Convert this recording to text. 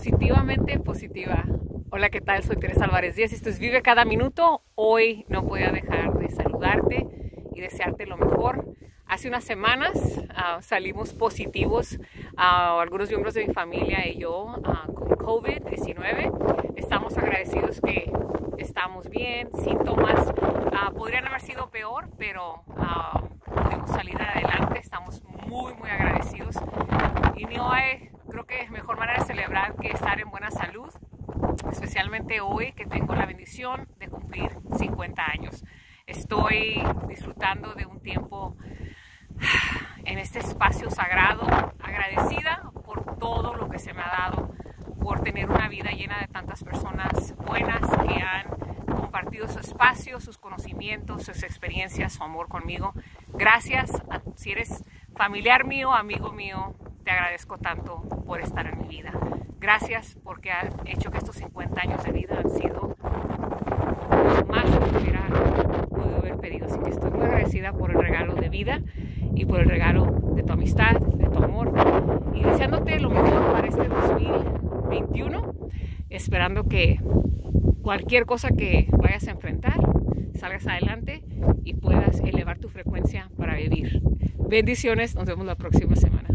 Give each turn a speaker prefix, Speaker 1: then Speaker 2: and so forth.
Speaker 1: positivamente positiva. Hola, ¿qué tal? Soy Teresa Álvarez Díaz. Esto es Vive Cada Minuto. Hoy no podía dejar de saludarte y desearte lo mejor. Hace unas semanas uh, salimos positivos, uh, algunos miembros de mi familia y yo, uh, con COVID-19. Estamos agradecidos que estamos bien, síntomas podrían haber sido peor, pero pudimos salir adelante. Estamos muy, muy agradecidos. Y no hay, creo que es mejor manera de celebrar que estar en buena salud, especialmente hoy que tengo la bendición de cumplir 50 años. Estoy disfrutando de un tiempo en este espacio sagrado, agradecida por todo lo que se me ha dado, por tener una vida llena de tantas personas buenas que han compartido su espacio, sus conocimientos, sus experiencias, su amor conmigo. Gracias, si eres familiar mío, amigo mío, agradezco tanto por estar en mi vida. Gracias porque has hecho que estos 50 años de vida han sido más que hubiera podido haber pedido. Así que estoy muy agradecida por el regalo de vida y por el regalo de tu amistad, de tu amor. Y deseándote lo mejor para este 2021, esperando que cualquier cosa que vayas a enfrentar, salgas adelante y puedas elevar tu frecuencia para vivir. Bendiciones, nos vemos la próxima semana.